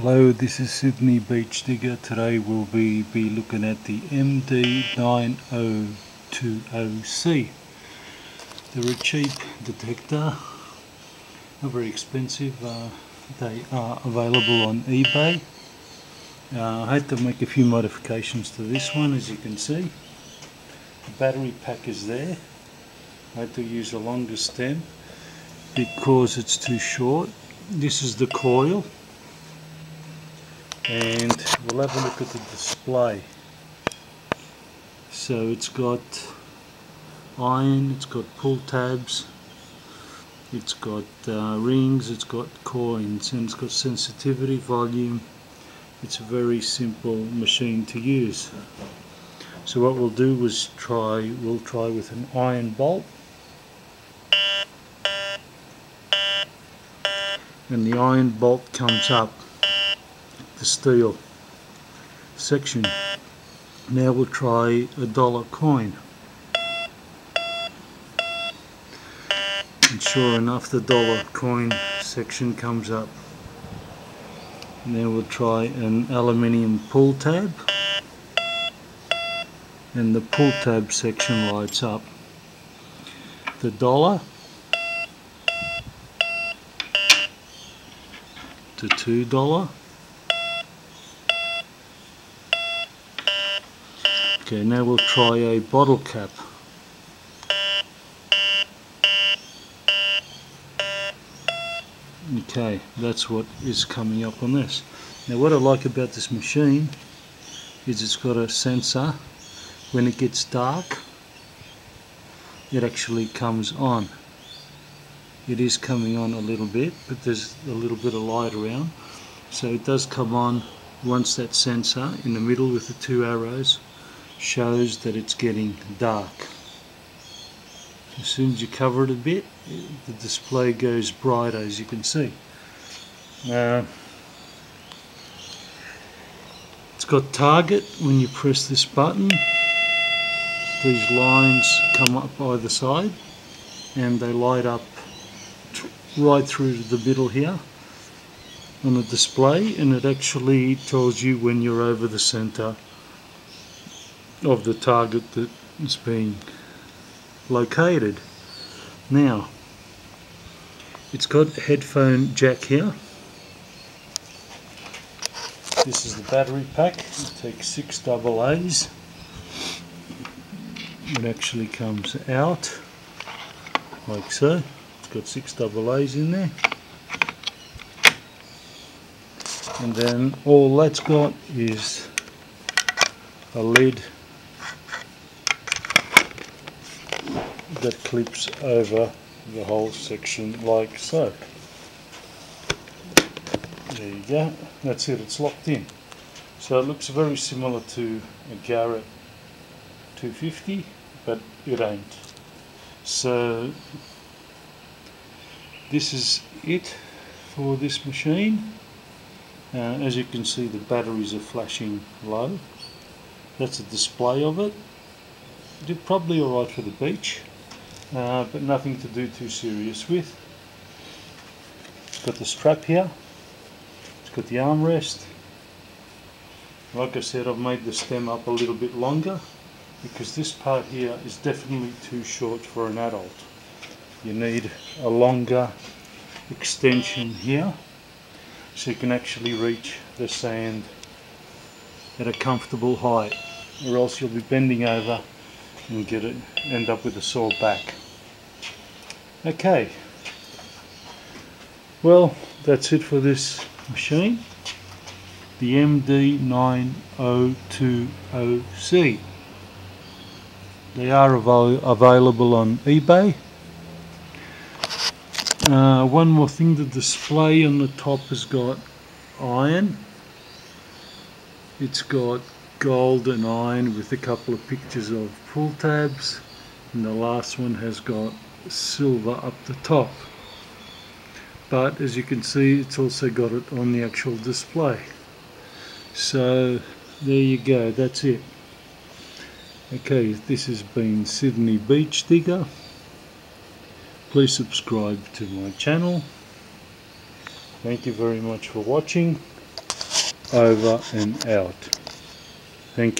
Hello, this is Sydney Beach Digger. Today we'll be, be looking at the MD9020C. They're a cheap detector, not very expensive. Uh, they are available on eBay. Uh, I had to make a few modifications to this one as you can see. The battery pack is there. I had to use a longer stem because it's too short. This is the coil and we'll have a look at the display. So it's got iron, it's got pull tabs it's got uh, rings, it's got coins and it's got sensitivity, volume. It's a very simple machine to use. So what we'll do is try, we'll try with an iron bolt. And the iron bolt comes up the steel section. Now we'll try a dollar coin. And sure enough the dollar coin section comes up. Now we'll try an aluminium pull tab and the pull tab section lights up. The dollar to two dollar Okay, now we'll try a bottle cap. Okay, that's what is coming up on this. Now what I like about this machine is it's got a sensor. When it gets dark, it actually comes on. It is coming on a little bit, but there's a little bit of light around. So it does come on once that sensor in the middle with the two arrows shows that it's getting dark. As soon as you cover it a bit, the display goes brighter as you can see. Uh, it's got target when you press this button. These lines come up either side and they light up right through to the middle here on the display and it actually tells you when you're over the center of the target that is being located. Now, it's got a headphone jack here. This is the battery pack. It takes six double A's. It actually comes out like so. It's got six double A's in there. And then all that's got is a lid that clips over the whole section like so. There you go, that's it, it's locked in. So it looks very similar to a Garrett 250, but it ain't. So this is it for this machine. Uh, as you can see the batteries are flashing low. That's a display of it. Did probably alright for the beach uh, but nothing to do too serious with. It's got the strap here, it's got the armrest. Like I said, I've made the stem up a little bit longer because this part here is definitely too short for an adult. You need a longer extension here so you can actually reach the sand at a comfortable height or else you'll be bending over and get it end up with a sore back. Okay, well that's it for this machine, the MD9020C. They are avail available on eBay. Uh, one more thing, the display on the top has got iron. It's got gold and iron with a couple of pictures of pull tabs and the last one has got silver up the top. But as you can see it's also got it on the actual display. So there you go that's it. Okay this has been Sydney Beach Digger. Please subscribe to my channel. Thank you very much for watching. Over and out. Thank you.